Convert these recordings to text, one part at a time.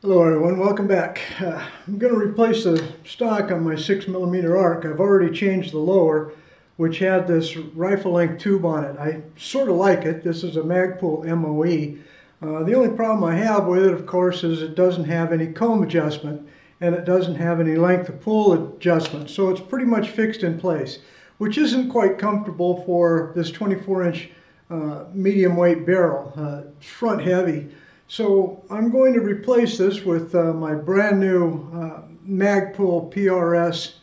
Hello everyone, welcome back. Uh, I'm going to replace the stock on my 6mm arc. I've already changed the lower, which had this rifle length tube on it. I sort of like it. This is a Magpul MOE. Uh, the only problem I have with it, of course, is it doesn't have any comb adjustment and it doesn't have any length of pull adjustment. So it's pretty much fixed in place, which isn't quite comfortable for this 24 inch uh, medium weight barrel. Uh, front heavy. So I'm going to replace this with uh, my brand new uh, Magpul PRS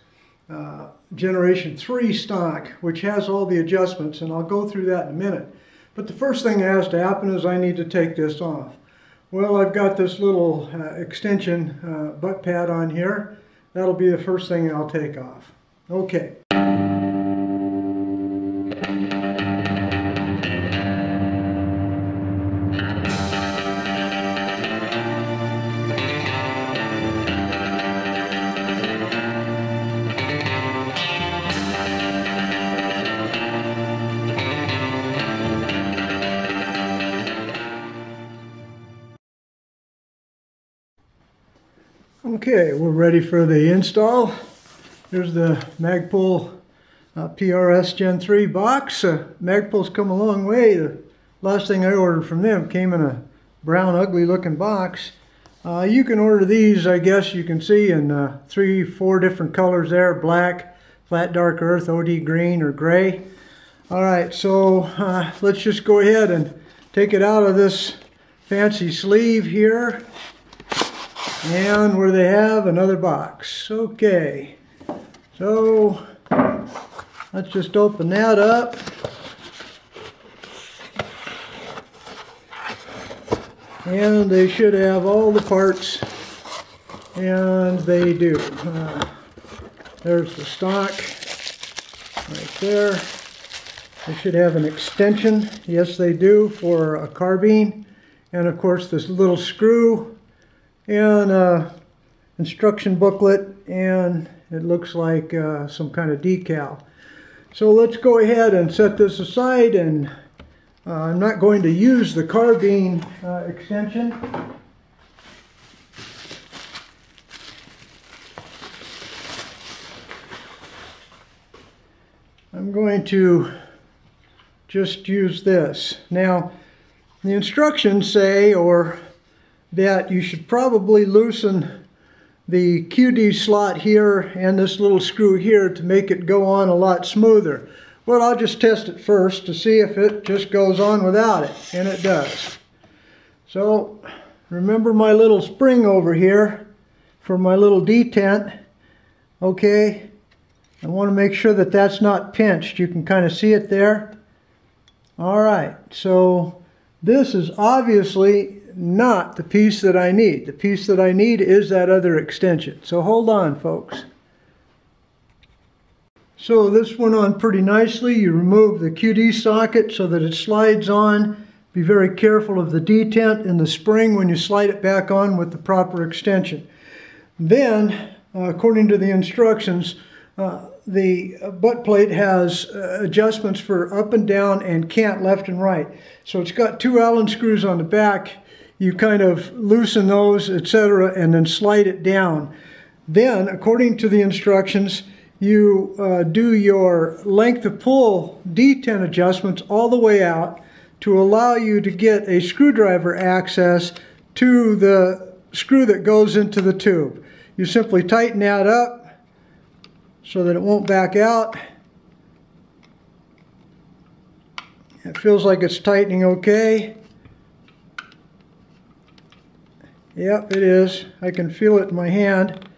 uh, Generation 3 stock, which has all the adjustments, and I'll go through that in a minute. But the first thing that has to happen is I need to take this off. Well, I've got this little uh, extension uh, butt pad on here. That'll be the first thing I'll take off. Okay. Okay, we're ready for the install. Here's the Magpul uh, PRS Gen 3 box. Uh, Magpul's come a long way. The last thing I ordered from them came in a brown, ugly looking box. Uh, you can order these, I guess you can see, in uh, three, four different colors there. Black, flat dark earth, OD green, or gray. Alright, so uh, let's just go ahead and take it out of this fancy sleeve here. And where they have another box. Okay, so let's just open that up. And they should have all the parts, and they do. Uh, there's the stock right there. They should have an extension. Yes, they do for a carbine. And of course, this little screw and instruction booklet and it looks like uh, some kind of decal. So let's go ahead and set this aside and uh, I'm not going to use the carbine uh, extension. I'm going to just use this. Now, the instructions say, or that you should probably loosen the QD slot here and this little screw here to make it go on a lot smoother. Well, I'll just test it first to see if it just goes on without it, and it does. So, remember my little spring over here for my little detent, okay? I want to make sure that that's not pinched. You can kind of see it there. All right, so this is obviously not the piece that I need. The piece that I need is that other extension. So hold on, folks. So this went on pretty nicely. You remove the QD socket so that it slides on. Be very careful of the detent in the spring when you slide it back on with the proper extension. Then, uh, according to the instructions, uh, the butt plate has uh, adjustments for up and down and cant left and right. So it's got two Allen screws on the back you kind of loosen those, etc., and then slide it down. Then, according to the instructions, you uh, do your length of pull detent adjustments all the way out to allow you to get a screwdriver access to the screw that goes into the tube. You simply tighten that up so that it won't back out. It feels like it's tightening okay. Yep, it is. I can feel it in my hand.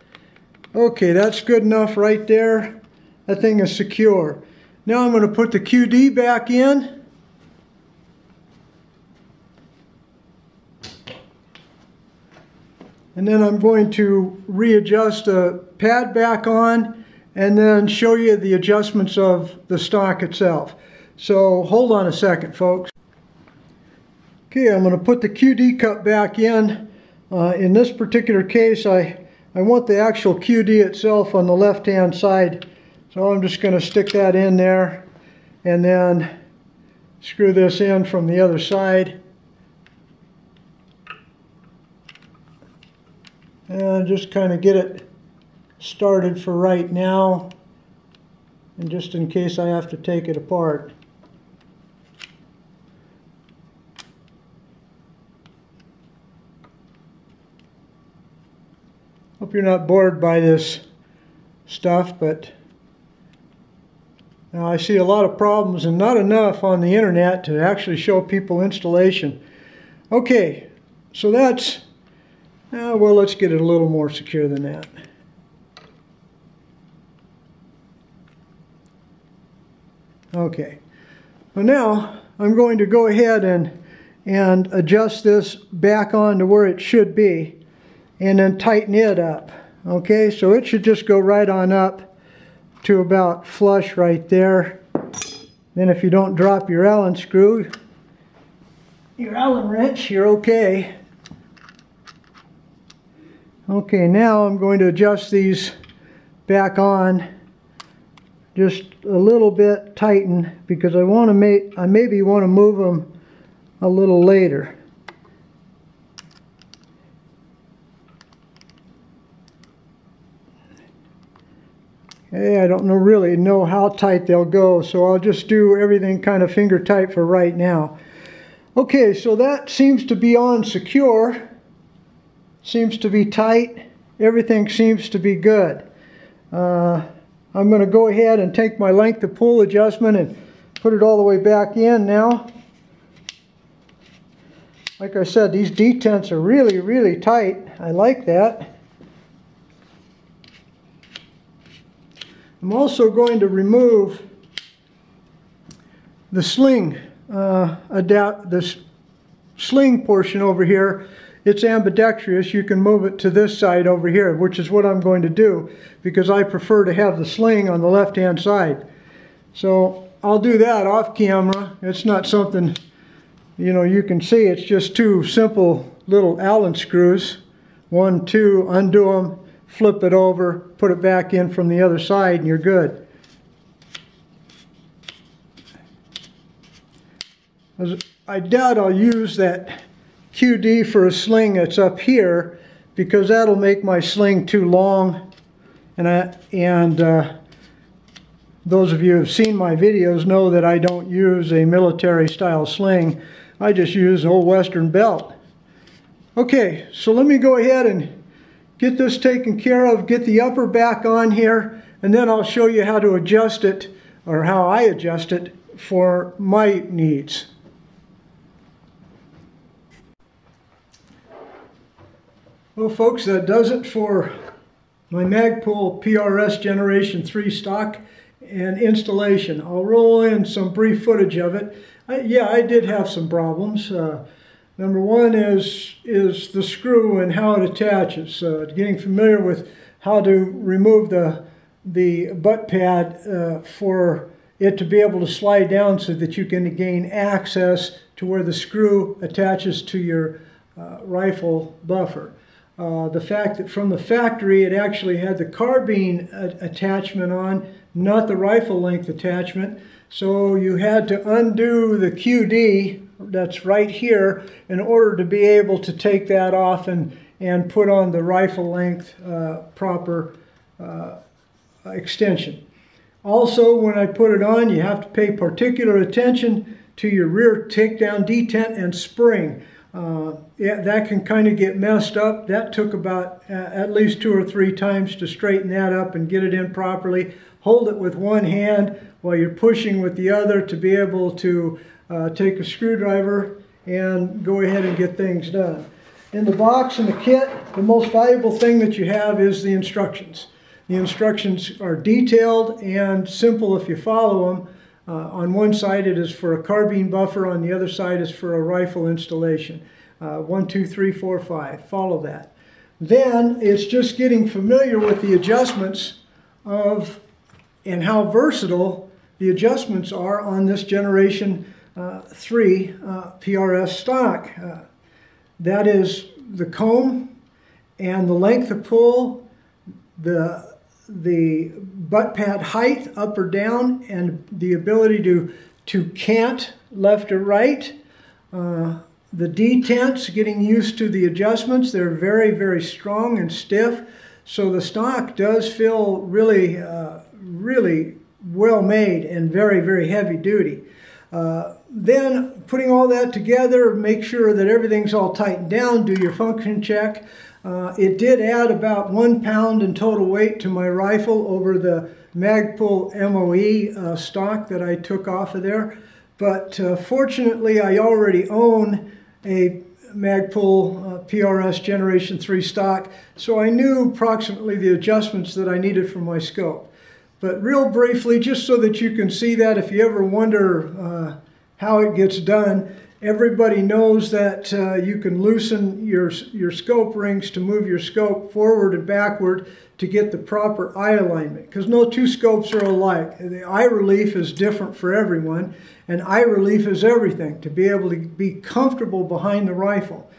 Okay, that's good enough right there. That thing is secure. Now I'm going to put the QD back in. And then I'm going to readjust the pad back on and then show you the adjustments of the stock itself. So hold on a second, folks. Okay, I'm going to put the QD cup back in uh, in this particular case, I, I want the actual QD itself on the left-hand side. So I'm just going to stick that in there and then screw this in from the other side. and just kind of get it started for right now and just in case I have to take it apart. Hope you're not bored by this stuff, but now I see a lot of problems and not enough on the internet to actually show people installation. Okay, so that's, uh, well, let's get it a little more secure than that. Okay, well now I'm going to go ahead and, and adjust this back on to where it should be and then tighten it up. Okay, so it should just go right on up to about flush right there. Then if you don't drop your Allen screw, your Allen wrench, you're okay. Okay, now I'm going to adjust these back on just a little bit tighten because I want to make I maybe want to move them a little later. Hey, I don't know really know how tight they'll go, so I'll just do everything kind of finger tight for right now. Okay, so that seems to be on secure. Seems to be tight. Everything seems to be good. Uh, I'm going to go ahead and take my length of pull adjustment and put it all the way back in now. Like I said, these detents are really, really tight. I like that. I'm also going to remove the sling uh, adapt this sling portion over here. It's ambidextrous. You can move it to this side over here, which is what I'm going to do because I prefer to have the sling on the left-hand side. So I'll do that off camera. It's not something, you know, you can see. It's just two simple little Allen screws. One, two, undo them, flip it over, put it back in from the other side, and you're good. I doubt I'll use that QD for a sling that's up here because that'll make my sling too long. And, I, and uh, those of you who have seen my videos know that I don't use a military style sling. I just use an old western belt. Okay, so let me go ahead and get this taken care of, get the upper back on here, and then I'll show you how to adjust it, or how I adjust it for my needs. Well folks, that does it for my Magpul PRS Generation 3 stock and installation. I'll roll in some brief footage of it. I, yeah, I did have some problems. Uh, Number one is, is the screw and how it attaches. Uh, getting familiar with how to remove the, the butt pad uh, for it to be able to slide down so that you can gain access to where the screw attaches to your uh, rifle buffer. Uh, the fact that from the factory it actually had the carbine attachment on, not the rifle length attachment. So you had to undo the QD that's right here in order to be able to take that off and, and put on the rifle length uh, proper uh, extension. Also, when I put it on, you have to pay particular attention to your rear takedown detent and spring. Uh, yeah, that can kind of get messed up. That took about uh, at least two or three times to straighten that up and get it in properly. Hold it with one hand while you're pushing with the other to be able to uh, take a screwdriver and go ahead and get things done. In the box and the kit, the most valuable thing that you have is the instructions. The instructions are detailed and simple if you follow them. Uh, on one side it is for a carbine buffer, on the other side is for a rifle installation. Uh, one, two, three, four, five. Follow that. Then it's just getting familiar with the adjustments of and how versatile the adjustments are on this generation uh, 3 uh, PRS stock. Uh, that is the comb and the length of pull, the, the butt pad height up or down, and the ability to, to cant left or right. Uh, the detents, getting used to the adjustments. They're very, very strong and stiff. So the stock does feel really, uh, really well made and very, very heavy duty. Uh, then putting all that together, make sure that everything's all tightened down, do your function check. Uh, it did add about one pound in total weight to my rifle over the Magpul MOE uh, stock that I took off of there. But uh, fortunately, I already own a Magpul uh, PRS Generation 3 stock, so I knew approximately the adjustments that I needed for my scope. But real briefly, just so that you can see that if you ever wonder uh, how it gets done, everybody knows that uh, you can loosen your, your scope rings to move your scope forward and backward to get the proper eye alignment because no two scopes are alike. The eye relief is different for everyone and eye relief is everything to be able to be comfortable behind the rifle.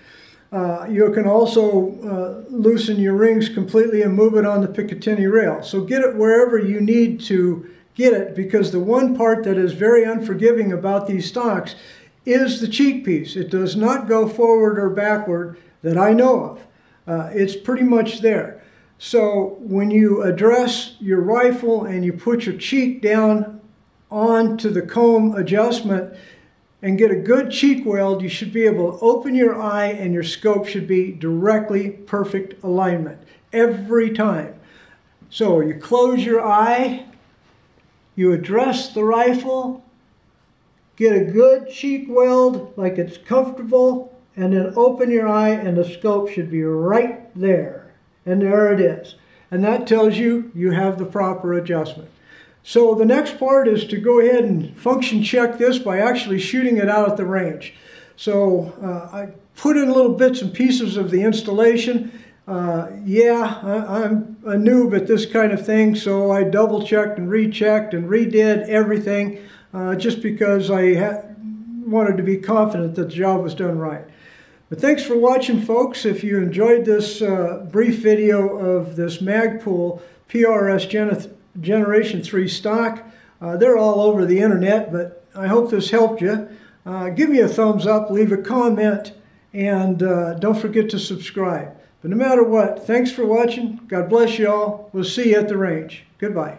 Uh, you can also uh, loosen your rings completely and move it on the Picatinny rail. So get it wherever you need to get it because the one part that is very unforgiving about these stocks is the cheek piece. It does not go forward or backward that I know of. Uh, it's pretty much there. So when you address your rifle and you put your cheek down onto the comb adjustment, and get a good cheek weld, you should be able to open your eye and your scope should be directly perfect alignment every time. So you close your eye, you address the rifle, get a good cheek weld like it's comfortable, and then open your eye and the scope should be right there. And there it is. And that tells you you have the proper adjustment. So the next part is to go ahead and function check this by actually shooting it out at the range. So uh, I put in little bits and pieces of the installation. Uh, yeah, I, am a noob at this kind of thing, so I double checked and rechecked and redid everything uh, just because I wanted to be confident that the job was done right. But thanks for watching, folks. If you enjoyed this uh, brief video of this Magpul PRS Gen Generation 3 stock. Uh, they're all over the internet, but I hope this helped you. Uh, give me a thumbs up, leave a comment, and uh, don't forget to subscribe. But no matter what, thanks for watching. God bless you all. We'll see you at the range. Goodbye.